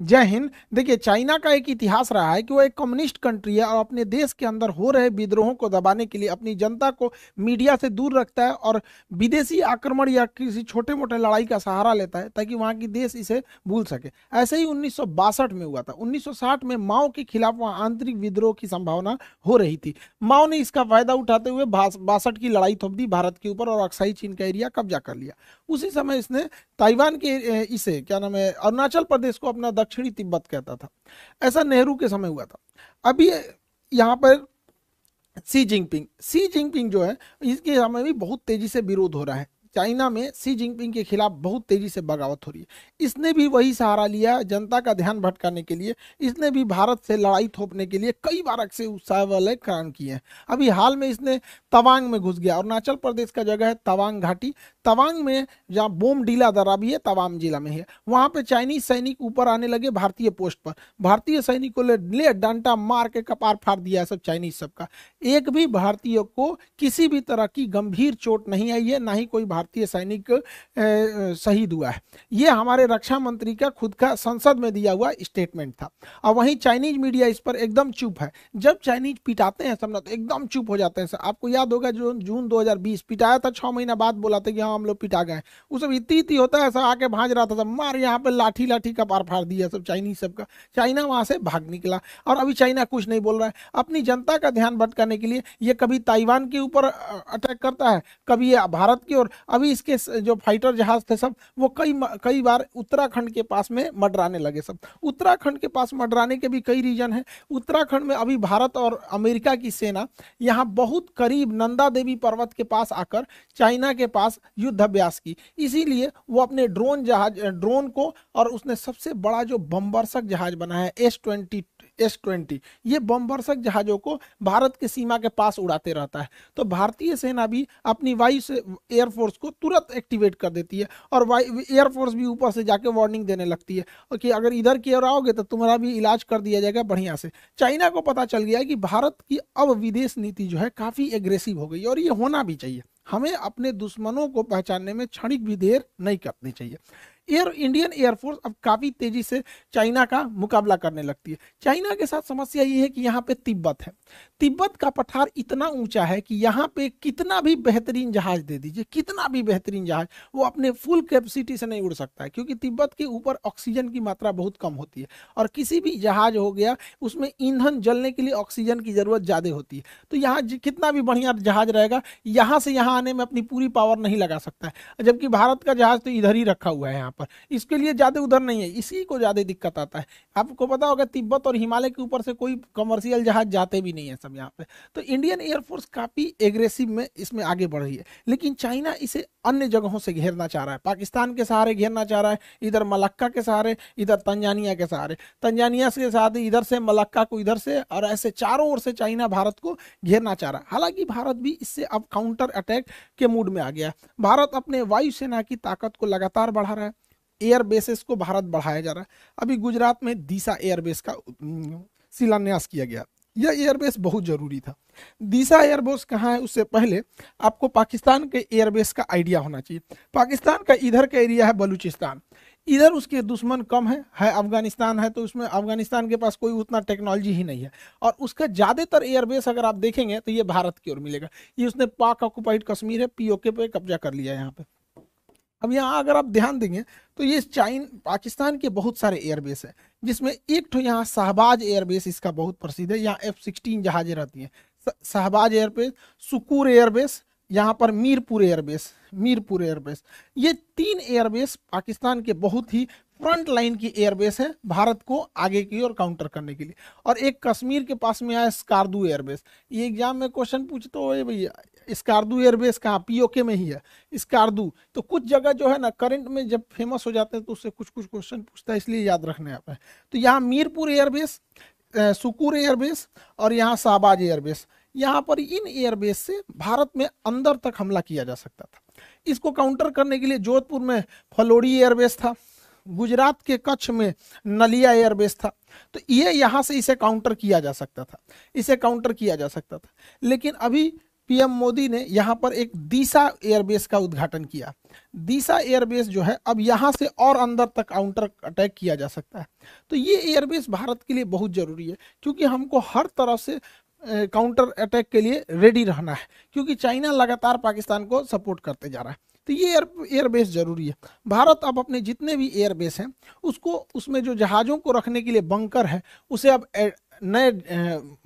जय हिंद। देखिए, चाइना का एक इतिहास रहा है कि वो एक कम्युनिस्ट कंट्री है और अपने देश के अंदर हो रहे विद्रोहों को दबाने के लिए अपनी जनता को मीडिया से दूर रखता है और विदेशी आक्रमण या किसी छोटे मोटे लड़ाई का सहारा लेता है ताकि वहाँ की देश इसे भूल सके। ऐसे ही उन्नीस सौ बासठ में हुआ था। 1960 में माओ के खिलाफ वहाँ आंतरिक विद्रोह की संभावना हो रही थी। माओ ने इसका फ़ायदा उठाते हुए बासठ की लड़ाई थोप दी भारत के ऊपर और अक्साई चीन का एरिया कब्जा कर लिया। उसी समय इसने ताइवान के इसे, क्या नाम है, अरुणाचल प्रदेश को अपना दक्षिणी तिब्बत कहता था। ऐसा नेहरू के समय हुआ था। अभी यहाँ पर सी जिनपिंग सी जिनपिंग जो है, इसके समय भी बहुत तेज़ी से विरोध हो रहा है। चाइना में सी जिनपिंग के खिलाफ बहुत तेज़ी से बगावत हो रही है। इसने भी वही सहारा लिया जनता का ध्यान भटकाने के लिए। इसने भी भारत से लड़ाई थोपने के लिए कई बार अक्सर उत्साह वाले काम किए हैं। अभी हाल में इसने तवांग में घुस गया अरुणाचल प्रदेश का जगह है तवांग घाटी। तवांग में जहाँ बोम डीला दरा भी है, तवांग जिला में है। वहाँ पे चाइनीज़ सैनिक ऊपर आने लगे भारतीय पोस्ट पर। भारतीय सैनिकों ने ले डंटा मार के कपार फाड़ दिया सब चाइनीज़ सबका। एक भी भारतीय को किसी भी तरह की गंभीर चोट नहीं आई है, ना ही कोई भारतीय सैनिक शहीद हुआ है। ये हमारे रक्षा मंत्री का खुद का संसद में दिया हुआ स्टेटमेंट था। और वहीं चाइनीज़ मीडिया इस पर एकदम चुप है। जब चाइनीज़ पिटाते हैं सब ना तो एकदम चुप हो जाते हैं सर। आपको याद होगा जो जून 2020 पिटाया था, छह महीना बाद बोला था कि हाँ हम लोग पिटा गए उस सब इतनी इतनी होता है ऐसा आके भाज रहा था, सब मार यहाँ पर लाठी लाठी का पार फाड़ दिया सब चाइनीज़ सबका। चाइना वहाँ से भाग निकला और अभी चाइना कुछ नहीं बोल रहा है। अपनी जनता का ध्यान भटकाने के लिए ये कभी ताइवान के ऊपर अटैक करता है, कभी ये भारत की ओर। अभी इसके जो फाइटर जहाज़ थे सब, वो कई कई बार उत्तराखंड के पास में मडराने लगे सब। उत्तराखंड के पास मडराने के भी कई रीजन है। उत्तराखंड में अभी भारत और अमेरिका की सेना यहाँ बहुत करीब नंदा देवी पर्वत के पास आकर चाइना के पास युद्ध अभ्यास की। इसीलिए वो अपने ड्रोन जहाज़, ड्रोन को और उसने सबसे बड़ा जो बम्बरसक जहाज़ बनाया है, एस ट्वेंटी एस ट्वेंटी ये बम्बरसक जहाज़ों को भारत के सीमा के पास उड़ाते रहता है। तो भारतीय सेना भी अपनी वायु से एयरफोर्स को तुरंत एक्टिवेट कर देती है और एयरफोर्स भी ऊपर से जाके वार्निंग देने लगती है कि अगर इधर की ओर आओगे तो तुम्हारा भी इलाज कर दिया जाएगा बढ़िया से। चाइना को पता चल गया है कि भारत की अब विदेश नीति जो है काफ़ी एग्रेसिव हो गई और ये होना भी चाहिए। हमें अपने दुश्मनों को पहचानने में क्षणिक भी देर नहीं करनी चाहिए। एयर, इंडियन एयरफोर्स अब काफ़ी तेज़ी से चाइना का मुकाबला करने लगती है। चाइना के साथ समस्या ये है कि यहाँ पे तिब्बत है। तिब्बत का पठार इतना ऊँचा है कि यहाँ पे कितना भी बेहतरीन जहाज़ दे दीजिए, कितना भी बेहतरीन जहाज़, वो अपने फुल कैपेसिटी से नहीं उड़ सकता है, क्योंकि तिब्बत के ऊपर ऑक्सीजन की मात्रा बहुत कम होती है और किसी भी जहाज़ हो गया, उसमें ईंधन जलने के लिए ऑक्सीजन की ज़रूरत ज़्यादा होती है। तो यहाँ कितना भी बढ़िया जहाज़ रहेगा, यहाँ से यहाँ आने में अपनी पूरी पावर नहीं लगा सकता है। जबकि भारत का जहाज़ तो इधर ही रखा हुआ है यहाँ पर। इसके लिए ज़्यादा उधर नहीं है, इसी को ज़्यादा दिक्कत आता है। आपको पता होगा, तिब्बत और हिमालय के ऊपर से कोई कमर्शियल जहाज़ जाते भी नहीं है सब यहाँ पे। तो इंडियन एयरफोर्स काफ़ी एग्रेसिव में इसमें आगे बढ़ रही है। लेकिन चाइना इसे अन्य जगहों से घेरना चाह रहा है। पाकिस्तान के सहारे घेरना चाह रहा है, इधर मलक्का के सहारे, इधर तंजानिया के सहारे। तंजानिया के साथ इधर से, मलक्का को इधर से और ऐसे चारों ओर से चाइना भारत को घेरना चाह रहा है। हालाँकि भारत भी इससे अब काउंटर अटैक के मूड में आ गया भारत अपने वायुसेना की ताकत को लगातार बढ़ा रहा है। एयर बेसिस को भारत बढ़ाया जा रहा है। अभी गुजरात में दिशा एयरबेस का शिलान्यास किया गया। यह एयरबेस बहुत ज़रूरी था। दिशा एयरबेस कहाँ है, उससे पहले आपको पाकिस्तान के एयरबेस का आइडिया होना चाहिए। पाकिस्तान का इधर का एरिया है बलूचिस्तान। इधर उसके दुश्मन कम है है अफ़गानिस्तान है तो उसमें अफ़गानिस्तान के पास कोई उतना टेक्नोलॉजी ही नहीं है। और उसका ज़्यादातर एयरबेस अगर आप देखेंगे तो ये भारत की ओर मिलेगा। ये उसने पाक ऑक्युपाइड कश्मीर है, पीओके पे कब्जा कर लिया है यहाँ पे। अब यहाँ अगर आप ध्यान देंगे तो ये चाइन, पाकिस्तान के बहुत सारे एयरबेस है, जिसमें एक तो यहाँ शहबाज एयरबेस इसका बहुत प्रसिद्ध है, यहाँ एफ़ सिक्सटीन जहाजें रहती हैं। शहबाज एयरबेस, सुकूर एयरबेस, यहाँ पर मीरपुर एयरबेस मीरपुर एयरबेस। ये तीन एयरबेस पाकिस्तान के बहुत ही फ्रंट लाइन की एयरबेस है भारत को आगे की ओर काउंटर करने के लिए। और एक कश्मीर के पास में आया स्कारदू एयरबेस ये एग्ज़ाम में क्वेश्चन पूछते हो भैया स्कारदू एयरबेस कहाँ? पीओके में ही है। स्कारदू तो कुछ जगह जो है ना करंट में जब फ़ेमस हो जाते हैं तो उससे कुछ कुछ क्वेश्चन पूछता है, इसलिए याद रखने है तो यहाँ मीरपुर एयरबेस सुकूर एयरबेस और यहाँ शाहबाज एयरबेस यहाँ पर इन एयरबेस से भारत में अंदर तक हमला किया जा सकता था। इसको काउंटर करने के लिए जोधपुर में फलोड़ी एयरबेस था। गुजरात के कच्छ में नलिया एयरबेस था। तो ये यहाँ से इसे काउंटर किया जा सकता था। इसे काउंटर किया जा सकता था। लेकिन अभी पीएम मोदी ने यहाँ पर एक दिशा एयरबेस का उद्घाटन किया। दिशा एयरबेस जो है, अब यहाँ से और अंदर तक काउंटर अटैक किया जा सकता है। तो ये एयरबेस भारत के लिए बहुत ज़रूरी है, क्योंकि हमको हर तरह से काउंटर अटैक के लिए रेडी रहना है, क्योंकि चाइना लगातार पाकिस्तान को सपोर्ट करते जा रहा है। तो ये एयर एयरबेस ज़रूरी है। भारत अब अपने जितने भी एयरबेस हैं, उसको, उसमें जो जहाज़ों को रखने के लिए बंकर है, उसे अब नए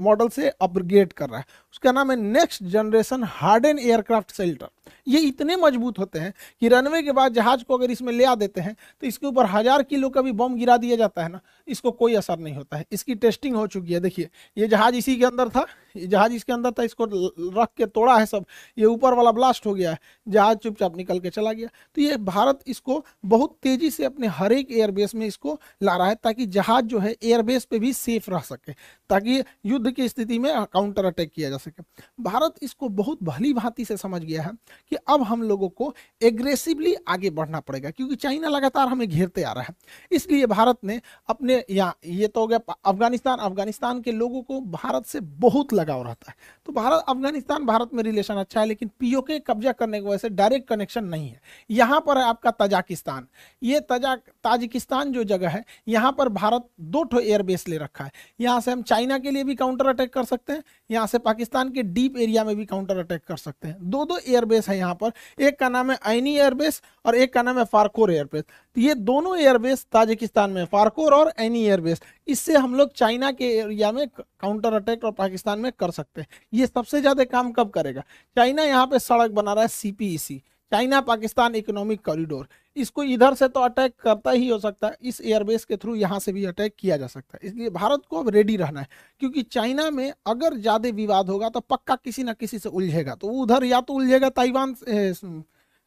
मॉडल से अपग्रेड कर रहा है। उसका नाम है next generation hardened aircraft shelter ये इतने मज़बूत होते हैं कि रनवे के बाद जहाज़ को अगर इसमें ले आ देते हैं तो इसके ऊपर हज़ार किलो का भी बम गिरा दिया जाता है ना। इसको कोई असर नहीं होता है। इसकी टेस्टिंग हो चुकी है। देखिए, ये जहाज़ इसी के अंदर था। ये जहाज़ इसके अंदर था, इसको रख के तोड़ा है सब। ये ऊपर वाला ब्लास्ट हो गया है। जहाज़ चुपचाप निकल के चला गया। तो ये भारत इसको बहुत तेज़ी से अपने हर एक एयरबेस में इसको ला रहा है ताकि जहाज़ जो है एयरबेस पे भी सेफ़ रह सके, ताकि युद्ध की स्थिति में काउंटर अटैक किया जा सके। भारत इसको बहुत भली भांति से समझ गया है कि अब हम लोगों को एग्रेसिवली आगे बढ़ना पड़ेगा, क्योंकि चाइना लगातार हमें घेरते आ रहा है। इसलिए भारत ने अपने यहाँ, ये तो हो गया अफ़गानिस्तान अफ़गानिस्तान के लोगों को भारत से बहुत लगाव रहता है। तो भारत, अफ़गानिस्तान भारत में रिलेशन अच्छा है, लेकिन पीओके कब्जा करने की वजह से डायरेक्ट कनेक्शन नहीं है। यहाँ पर है आपका तजाकिस्तान ये तजा ताजिकिस्तान जो जगह है, यहाँ पर भारत दो ठो एयरबेस ले रखा है। यहाँ से हम चाइना के लिए भी काउंटर अटैक कर सकते हैं यहाँ से पाकिस्तान के डीप एरिया में भी काउंटर अटैक कर सकते हैं। दो दो एयरबेस है यहाँ पर, एक का नाम है आइनी एयरबेस और एक का नाम है फारकोर एयरबेस। तो ये दोनों एयरबेस ताजिकिस्तान में फारकोर और ऐनी एयरबेस। इससे हम लोग चाइना के एरिया में काउंटर अटैक और पाकिस्तान में कर सकते हैं। ये सबसे ज़्यादा काम कब करेगा? चाइना यहाँ पे सड़क बना रहा है CPEC China Pakistan economic corridor. इसको इधर से तो अटैक करता ही हो सकता है, इस एयरबेस के थ्रू यहाँ से भी अटैक किया जा सकता है। इसलिए भारत को अब रेडी रहना है, क्योंकि चाइना में अगर ज़्यादा विवाद होगा तो पक्का किसी ना किसी से उलझेगा तो उधर या तो उलझेगा ताइवान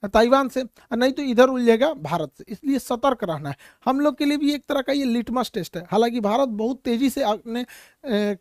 ताइवान से। नहीं तो इधर उलझेगा भारत से। इसलिए सतर्क रहना है। हम लोग के लिए भी एक तरह का ये लिटमस टेस्ट है। हालाँकि भारत बहुत तेज़ी से अपने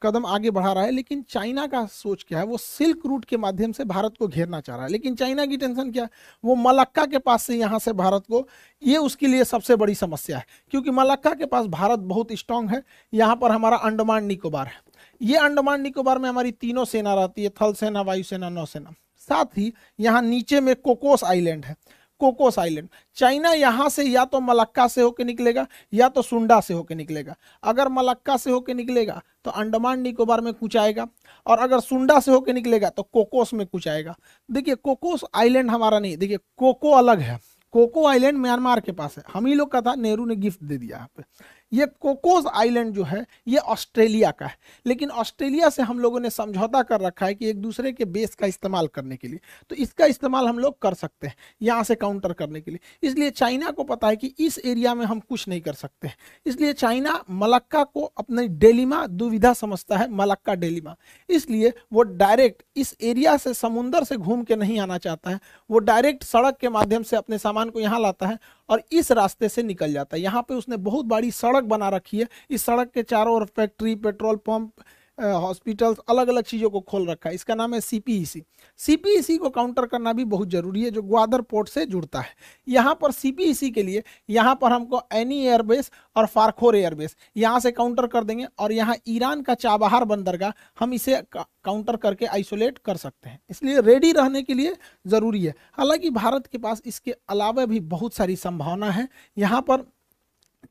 कदम आगे बढ़ा रहा है, लेकिन चाइना का सोच क्या है? वो सिल्क रूट के माध्यम से भारत को घेरना चाह रहा है। लेकिन चाइना की टेंशन क्या है? वो मलक्का के पास से यहाँ से भारत को, ये उसके लिए सबसे बड़ी समस्या है। क्योंकि मलक्का के पास भारत बहुत स्ट्रांग है। यहाँ पर हमारा अंडमान निकोबार है। ये अंडमान निकोबार में हमारी तीनों सेना रहती है। थल सेना वायुसेना नौसेना। साथ ही यहाँ नीचे में कोकोस आइलैंड है, कोकोस आइलैंड। चाइना यहाँ से या तो मलक्का से होकर निकलेगा, या तो सुंडा से होकर निकलेगा। अगर मलक्का से होकर निकलेगा तो अंडमान निकोबार में कुछ आएगा, और अगर सुंडा से होकर निकलेगा तो कोकोस में कुछ आएगा। देखिए, कोकोस आइलैंड हमारा नहीं, देखिए, कोको अलग है। कोको आइलैंड म्यांमार के पास है। हम ही लोग का था, नेहरू ने गिफ्ट दे दिया यहाँ पे। ये कोकोस आइलैंड जो है, ये ऑस्ट्रेलिया का है। लेकिन ऑस्ट्रेलिया से हम लोगों ने समझौता कर रखा है कि एक दूसरे के बेस का इस्तेमाल करने के लिए। तो इसका इस्तेमाल हम लोग कर सकते हैं, यहाँ से काउंटर करने के लिए। इसलिए चाइना को पता है कि इस एरिया में हम कुछ नहीं कर सकते इसलिए चाइना मलक्का को अपनी डेलीमा दुविधा समझता है, मलक्का डेलीमा। इसलिए वो डायरेक्ट इस एरिया से समुंदर से घूम के नहीं आना चाहता है। वो डायरेक्ट सड़क के माध्यम से अपने सामान को यहाँ लाता है और इस रास्ते से निकल जाता है। यहाँ पे उसने बहुत बड़ी सड़क बना रखी है। इस सड़क के चारों ओर फैक्ट्री, पेट्रोल पंप हॉस्पिटल्स अलग अलग चीज़ों को खोल रखा है। इसका नाम है सीपीईसी सीपीईसी को काउंटर करना भी बहुत ज़रूरी है, जो ग्वादर पोर्ट से जुड़ता है। यहाँ पर सीपीईसी के लिए, यहाँ पर हमको एनी एयरबेस और फारखोर एयरबेस यहाँ से काउंटर कर देंगे और यहाँ ईरान का चाबहार बंदरगाह, हम इसे काउंटर करके आइसोलेट कर सकते हैं। इसलिए रेडी रहने के लिए ज़रूरी है। हालाँकि भारत के पास इसके अलावा भी बहुत सारी संभावना है। यहाँ पर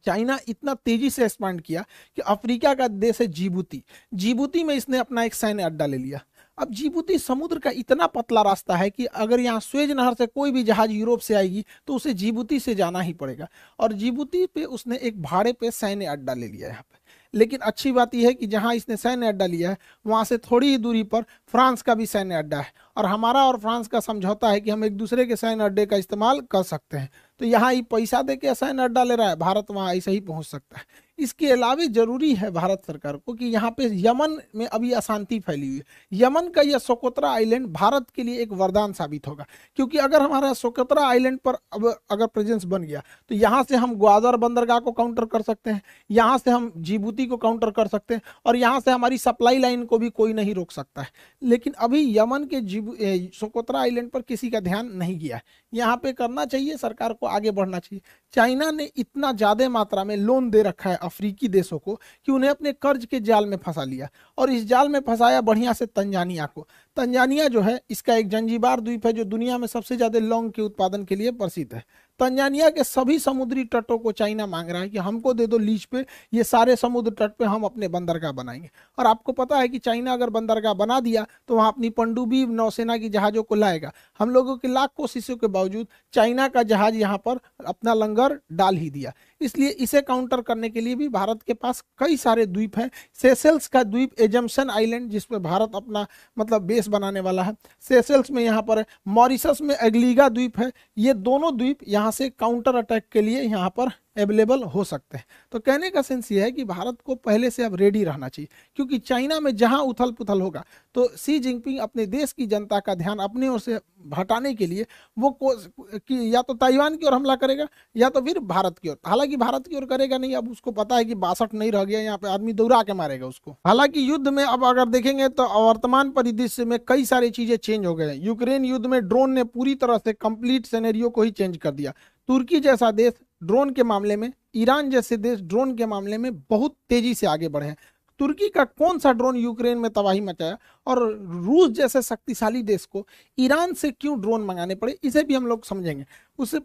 चाइना इतना तेज़ी से एक्सपांड किया कि अफ्रीका का देश है जीबूती। जीबूती में इसने अपना एक सैन्य अड्डा ले लिया। अब जीबूती समुद्र का इतना पतला रास्ता है कि अगर यहाँ स्वेज नहर से कोई भी जहाज़ यूरोप से आएगी तो उसे जीबूती से जाना ही पड़ेगा। और जीबूती पे उसने एक भाड़े पे सैन्य अड्डा ले लिया यहाँ पे। लेकिन अच्छी बात यह है कि जहाँ इसने सैन्य अड्डा लिया है, वहाँ से थोड़ी ही दूरी पर फ्रांस का भी सैन्य अड्डा है। और हमारा और फ्रांस का समझौता है कि हम एक दूसरे के सैन्य अड्डे का इस्तेमाल कर सकते हैं। तो यहाँ ये पैसा दे के ऐसा अड्डा ले रहा है। भारत वहाँ ऐसे ही पहुँच सकता है। इसके अलावा ज़रूरी है भारत सरकार को कि यहाँ पे यमन में अभी अशांति फैली हुई है। यमन का यह सोकोत्रा आइलैंड भारत के लिए एक वरदान साबित होगा। क्योंकि अगर हमारा सोकोत्रा आइलैंड पर अब अगर प्रेजेंस बन गया तो यहाँ से हम ग्वादर बंदरगाह को काउंटर कर सकते हैं, यहाँ से हम जीबूती को काउंटर कर सकते हैं, और यहाँ से हमारी सप्लाई लाइन को भी कोई नहीं रोक सकता है। लेकिन अभी यमन के सोकोत्रा आइलैंड पर किसी का ध्यान नहीं गया है। यहाँ पे करना चाहिए, सरकार को आगे बढ़ना चाहिए। चाइना ने इतना ज़्यादा मात्रा में लोन दे रखा है अफ्रीकी देशों को कि उन्हें अपने कर्ज के जाल में फंसा लिया और इस जाल में फंसाया बढ़िया से तंजानिया को। तंजानिया जो है, इसका एक जंजीबार द्वीप है जो दुनिया में सबसे ज़्यादा लौंग के उत्पादन के लिए प्रसिद्ध है। तंजानिया के सभी समुद्री तटों को चाइना मांग रहा है कि हमको दे दो लीज पे, ये सारे समुद्र तट पे हम अपने बंदरगाह बनाएँगे। और आपको पता है कि चाइना अगर बंदरगाह बना दिया तो वहाँ अपनी पनडुब्बी नौसेना की जहाजों को लाएगा। हम लोगों की लाख कोशिशों के बावजूद चाइना का जहाज़ यहाँ पर अपना लंगर डाल ही दिया। इसलिए इसे काउंटर करने के लिए भी भारत के पास कई सारे द्वीप हैं। सेसेल्स का द्वीप एजम्सन आइलैंड जिसमें भारत अपना मतलब बेस बनाने वाला है। सेसेल्स में यहाँ पर मॉरिसस में एग्लीगा द्वीप है। ये दोनों द्वीप यहाँ से काउंटर अटैक के लिए यहाँ पर अवेलेबल हो सकते हैं। तो कहने का सेंस ये है कि भारत को पहले से अब रेडी रहना चाहिए, क्योंकि चाइना में जहाँ उथल पुथल होगा तो सी जिनपिंग अपने देश की जनता का ध्यान अपने ओर से हटाने के लिए वो को या तो ताइवान की ओर हमला करेगा, या तो फिर भारत की ओर। हालाँकि भारत की ओर करेगा नहीं, अब उसको पता है कि बासठ नहीं रह गया, यहाँ पे आदमी दौड़ा के मारेगा उसको। हालाँकि युद्ध में अब अगर देखेंगे तो वर्तमान परिदृश्य में कई सारी चीज़ें चेंज हो गए हैं। यूक्रेन युद्ध में ड्रोन ने पूरी तरह से कंप्लीट सेनेरियो को ही चेंज कर दिया। तुर्की जैसा देश ड्रोन के मामले में, ईरान जैसे देश ड्रोन के मामले में बहुत तेज़ी से आगे बढ़े हैं। तुर्की का कौन सा ड्रोन यूक्रेन में तबाही मचाया और रूस जैसे शक्तिशाली देश को ईरान से क्यों ड्रोन मंगाने पड़े, इसे भी हम लोग समझेंगे। उससे